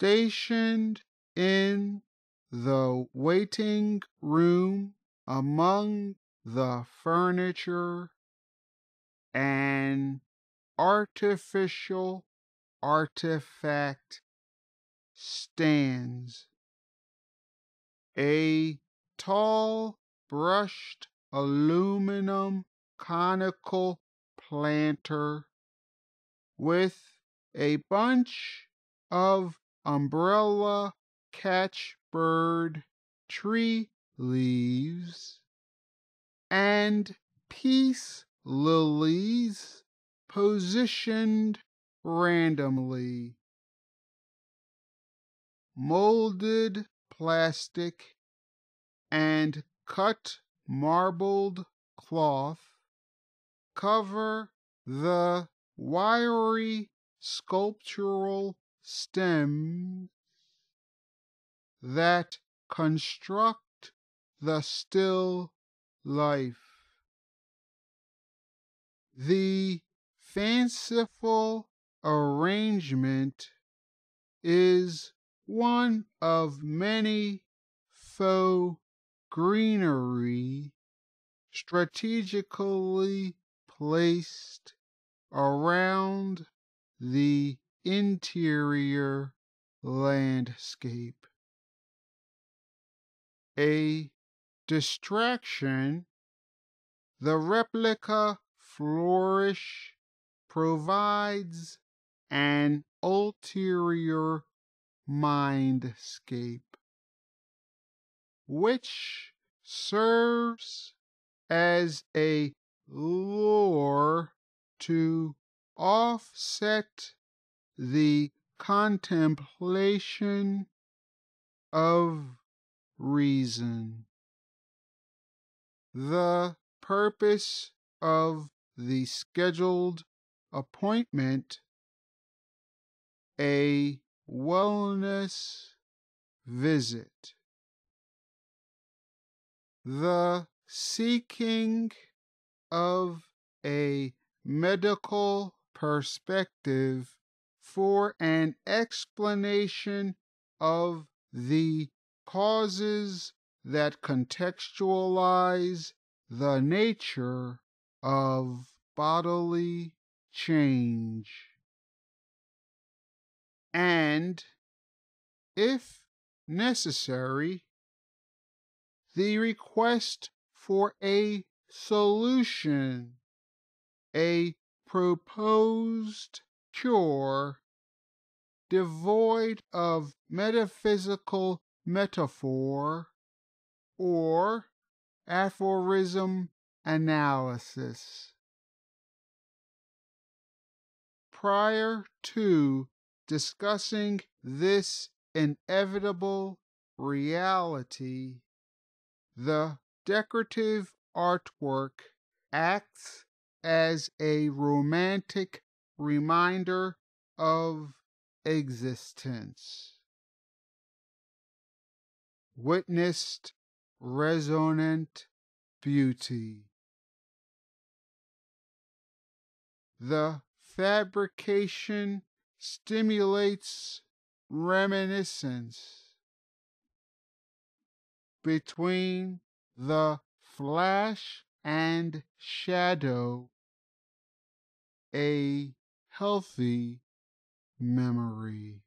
stationed in the waiting room among the furniture an artificial artifact stands. A tall brushed aluminum conical planter with a bunch of umbrella catchbird tree leaves and peace lilies positioned randomly. Molded plastic and cut marbled cloth cover the wiry sculptural stems that construct the still life. The fanciful arrangement is one of many faux greenery strategically placed around the interior landscape. A distraction, the replica flourish provides an ulterior mindscape, which serves as a lure to offset the contemplation of reason. The purpose of the scheduled appointment, a wellness visit. The seeking of a medical perspective for an explanation of the causes that contextualize the nature of bodily change. And, if necessary, the request for a solution, a proposed cure devoid of metaphysical metaphor or aphorism analysis. Prior to discussing this inevitable reality, the decorative artwork acts as a romantic reminder of existence. Witnessed resonant beauty. The fabrication stimulates reminiscence between the flash and shadow, a healthy memory.